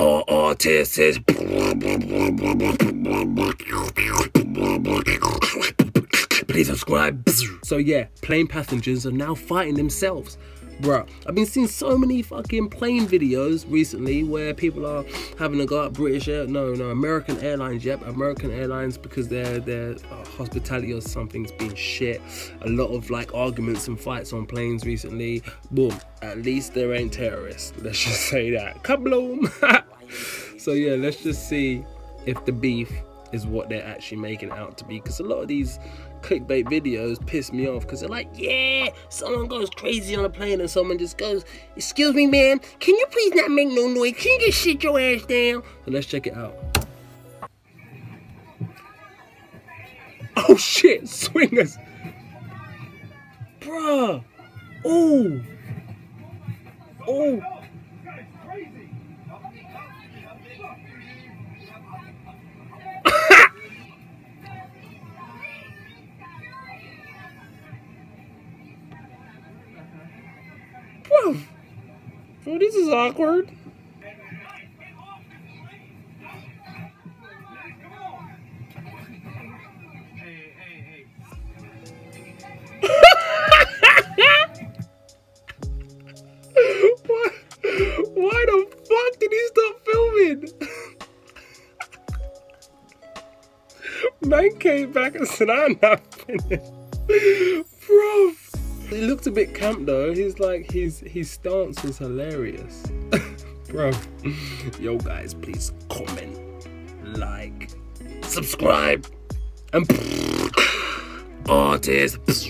Artists. Please subscribe. So yeah, plane passengers are now fighting themselves. Bruh, I've been seeing so many fucking plane videos recently where people are having a go at British Air, no, no, American Airlines. Yep, American Airlines because their their uh, hospitality or something's been shit. A lot of like arguments and fights on planes recently. Boom, at least there ain't terrorists. Let's just say that. Kabloom. so yeah, let's just see if the beef is what they're actually making out to be because a lot of these clickbait videos piss me off because they're like, yeah, someone goes crazy on a plane and someone just goes, excuse me, man, can you please not make no noise? Can you just sit your ass down? So let's check it out. Oh shit, swingers. Bruh. Oh. Oh. Bro, this is awkward. why the fuck did he stop filming? Man came back and said, I'm not finished. He looked a bit camp though. He's like his his stance was hilarious. Bro. Yo guys, please comment, like, subscribe, and Artists.